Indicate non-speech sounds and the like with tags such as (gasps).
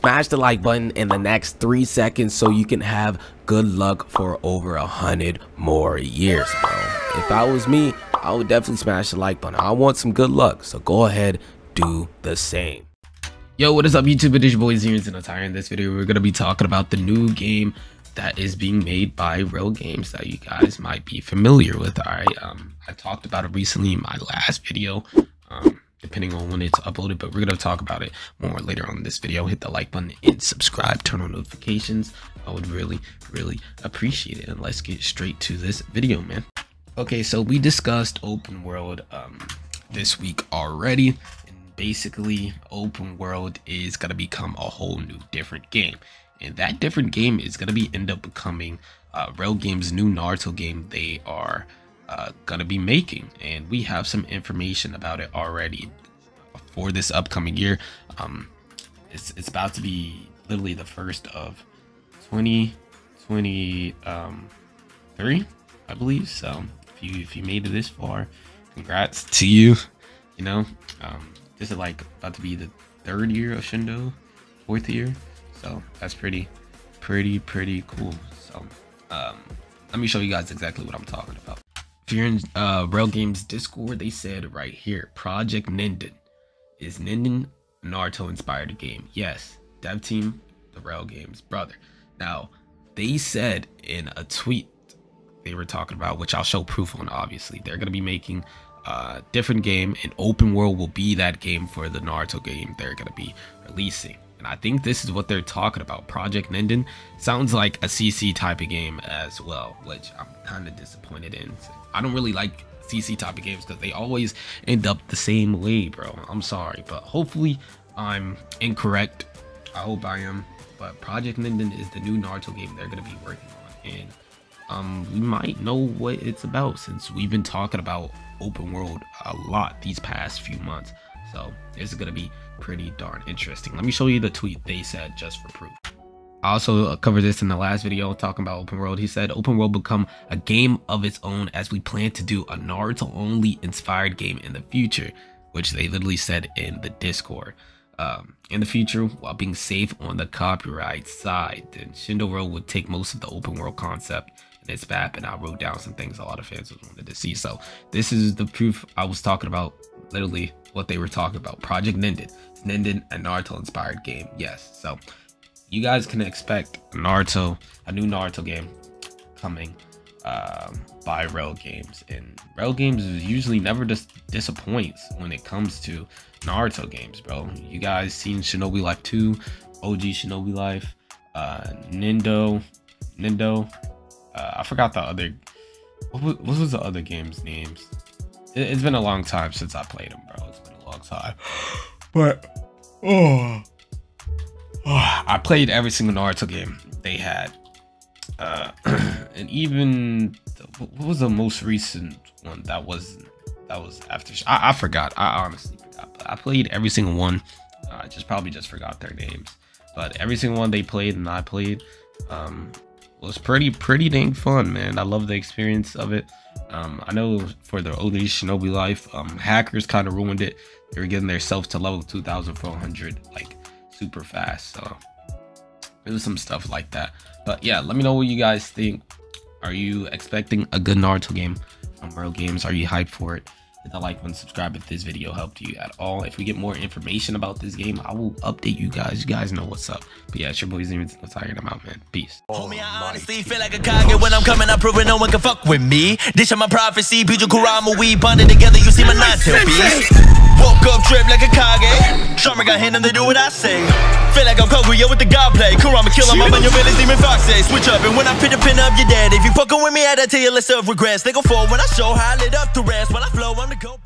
smash the like button in the next three seconds so you can have good luck for over a hundred more years, bro. If I was me, I would definitely smash the like button. I want some good luck, so go ahead, do the same. Yo, what is up YouTube? It is your boy Zeros and Attire. In this video, we're going to be talking about the new game that is being made by Rell Games that you guys might be familiar with. Alright, um, I talked about it recently in my last video. Um, depending on when it's uploaded, but we're going to talk about it more later on this video. Hit the like button and subscribe, turn on notifications. I would really, really appreciate it. And let's get straight to this video, man. Okay, so we discussed open world um, this week already. And basically, open world is going to become a whole new different game. And that different game is going to be end up becoming uh, Rell Games' new Naruto game they are uh, gonna be making and we have some information about it already for this upcoming year. Um it's, it's about to be literally the first of 2023 um, i believe. So if you if you made it this far congrats to you you know? Um this is like about to be the third year of shindo fourth year. So that's pretty pretty pretty cool. So um let me show you guys exactly what i'm talking about if you're in uh, Rell Games Discord, they said right here, Project Ninden is Ninden Naruto inspired game. Yes, dev team, the Rell Games brother. Now, they said in a tweet they were talking about, which I'll show proof on. Obviously, they're gonna be making a different game, and open world will be that game for the Naruto game they're gonna be releasing. And I think this is what they're talking about. Project Ninden sounds like a CC type of game as well, which I'm kind of disappointed in. I don't really like CC type of games because they always end up the same way, bro. I'm sorry, but hopefully I'm incorrect. I hope I am. But Project Ninden is the new Naruto game they're going to be working on. And um, we might know what it's about since we've been talking about open world a lot these past few months. So this is to be pretty darn interesting. Let me show you the tweet they said just for proof. I also covered this in the last video talking about open world. He said open world become a game of its own as we plan to do a Naruto only inspired game in the future, which they literally said in the Discord. Um, in the future, while being safe on the copyright side, then Shindo World would take most of the open world concept and its map, and I wrote down some things a lot of fans wanted to see. So this is the proof I was talking about, literally what they were talking about. Project Ninden. Ninden, a Naruto inspired game. Yes. So you guys can expect Naruto, a new Naruto game coming um, by Rell Games. And Rell Games usually never just disappoints when it comes to Naruto games, bro. You guys seen Shinobi Life 2, OG Shinobi Life, uh, Nindo, Nindo. Uh, I forgot the other. What was the other game's names? It, it's been a long time since I played them, bro. It's been a long time. (gasps) But oh, oh (sighs) I played every single Naruto game they had, uh, (clears throat) and even the, what was the most recent one that was that was after? I, I forgot. I honestly forgot. But I played every single one. I just probably just forgot their names, but every single one they played and I played um, was pretty pretty dang fun, man. I love the experience of it. Um, I know for the OG Shinobi Life, um, hackers kind of ruined it. They were getting themselves to level 2,400 like super fast. So it was some stuff like that. But yeah, let me know what you guys think. Are you expecting a good Naruto game from Rell Games? Are you hyped for it? Hit the like button, subscribe if this video helped you at all. If we get more information about this game, I will update you guys. You guys know what's up. But yeah, it's your boy Zeros. I'm tired. I'm man. Peace. Homie, I honestly feel like a Kage when I'm coming up, proving no one can fuck with me. Dish on my prophecy, Pichu Kurama, we bonded together. You see my non-tail beast. Woke up, trip like a Kage. Sharma got hand and they do what I say. Feel like I'm Kaguya with the god play. Kurama kill him, I'm your village, demon fox say. Switch up, and when I pin the pin up, you're dead. If you fucking with me, I tell you list of regrets. They go forward when I show how I lit up the rest. When I flow, I'm the go.